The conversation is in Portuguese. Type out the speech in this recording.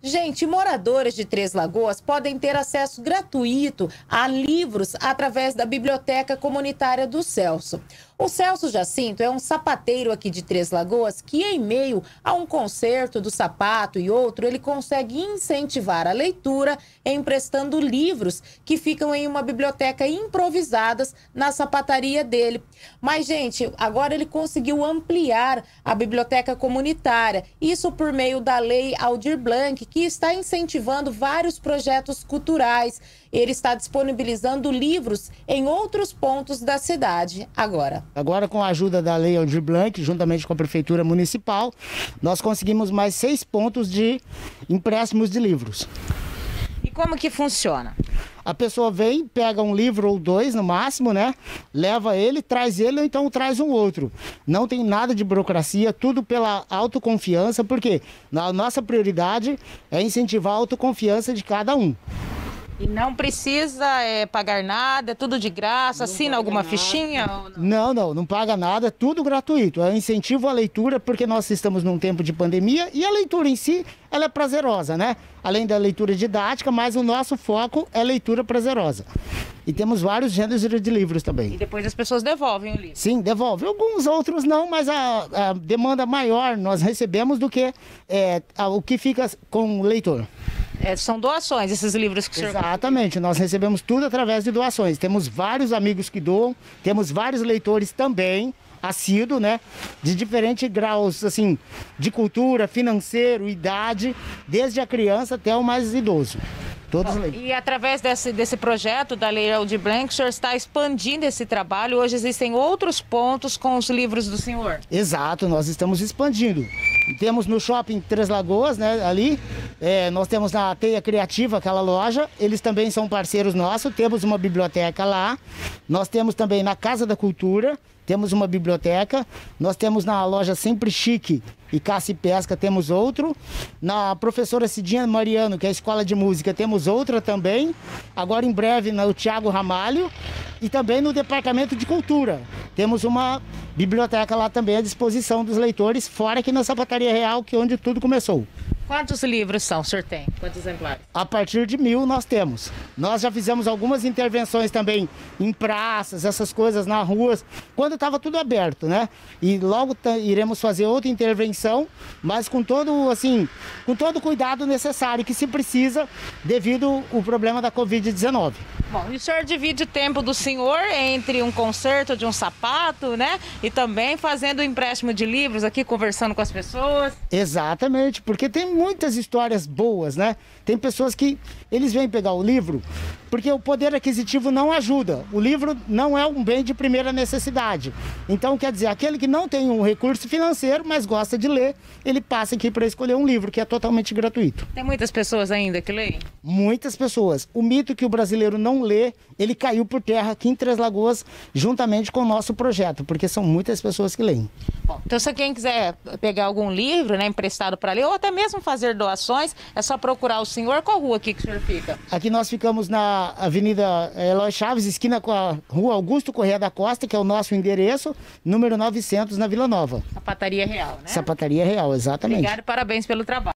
Gente, moradores de Três Lagoas podem ter acesso gratuito a livros através da Biblioteca Comunitária do Celso. O Celso Jacinto é um sapateiro aqui de Três Lagoas que, em meio a um concerto do sapato e outro, ele consegue incentivar a leitura emprestando livros que ficam em uma biblioteca improvisadas na sapataria dele. Mas, gente, agora ele conseguiu ampliar a biblioteca comunitária, isso por meio da lei Aldir Blanc, que está incentivando vários projetos culturais. Ele está disponibilizando livros em outros pontos da cidade agora. Agora, com a ajuda da Lei Aldir Blanc, juntamente com a Prefeitura Municipal, nós conseguimos mais seis pontos de empréstimos de livros. E como que funciona? A pessoa vem, pega um livro ou dois no máximo, né? Leva ele, traz ele ou então traz um outro. Não tem nada de burocracia, tudo pela autoconfiança, porque a nossa prioridade é incentivar a autoconfiança de cada um. E não precisa é, pagar nada, é tudo de graça, não assina alguma nada. fichinha? Não? não? não, não, paga nada, é tudo gratuito. É incentivo à leitura, porque nós estamos num tempo de pandemia e a leitura em si, ela é prazerosa, né? Além da leitura didática, mas o nosso foco é leitura prazerosa. E temos vários gêneros de livros também. E depois as pessoas devolvem o livro? Sim, devolvem. Alguns outros não, mas a, a demanda maior nós recebemos do que é, a, o que fica com o leitor. É, são doações esses livros que o senhor... Exatamente, nós recebemos tudo através de doações. Temos vários amigos que doam, temos vários leitores também, assíduo, né? De diferentes graus, assim, de cultura, financeiro, idade, desde a criança até o mais idoso. Todos Bom, e através desse, desse projeto da Lei Aldir Blanc, o senhor está expandindo esse trabalho. Hoje existem outros pontos com os livros do senhor. Exato, nós estamos expandindo. Temos no shopping Três Lagoas, né, ali. É, nós temos na Teia Criativa, aquela loja. Eles também são parceiros nossos. Temos uma biblioteca lá. Nós temos também na Casa da Cultura temos uma biblioteca. Nós temos na loja Sempre Chique e Caça e Pesca, temos outro. Na professora Cidinha Mariano, que é a escola de música, temos outra também. Agora em breve no Tiago Ramalho. E também no departamento de cultura. Temos uma biblioteca lá também à disposição dos leitores, fora aqui na Sapataria Real, que é onde tudo começou. Quantos livros são, o senhor tem? Quantos exemplares? A partir de mil nós temos. Nós já fizemos algumas intervenções também em praças, essas coisas na ruas, quando estava tudo aberto, né? E logo iremos fazer outra intervenção, mas com todo, assim, com todo o cuidado necessário que se precisa devido ao problema da Covid-19. Bom, e o senhor divide o tempo do senhor entre um concerto de um sapato, né? E também fazendo empréstimo de livros aqui, conversando com as pessoas. Exatamente, porque tem muitas histórias boas, né? Tem pessoas que eles vêm pegar o livro porque o poder aquisitivo não ajuda. O livro não é um bem de primeira necessidade. Então, quer dizer, aquele que não tem um recurso financeiro, mas gosta de ler, ele passa aqui para escolher um livro que é totalmente gratuito. Tem muitas pessoas ainda que leem? Muitas pessoas. O mito que o brasileiro não lê, ele caiu por terra aqui em Três Lagoas, juntamente com o nosso projeto, porque são muitas pessoas que leem. Bom, então, se quem quiser pegar algum livro né, emprestado para ler, ou até mesmo fazer doações, é só procurar o senhor. Qual rua aqui que o senhor fica? Aqui nós ficamos na Avenida Eloy Chaves, esquina com a Rua Augusto Correia da Costa, que é o nosso endereço, número 900, na Vila Nova. Sapataria Real, né? Sapataria Real, exatamente. Obrigado e parabéns pelo trabalho.